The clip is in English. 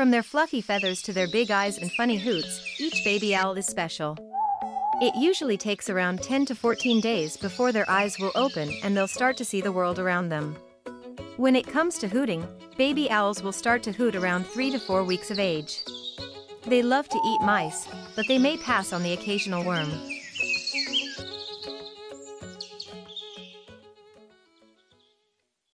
From their fluffy feathers to their big eyes and funny hoots, each baby owl is special. It usually takes around 10 to 14 days before their eyes will open and they'll start to see the world around them. When it comes to hooting, baby owls will start to hoot around 3 to 4 weeks of age. They love to eat mice, but they may pass on the occasional worm.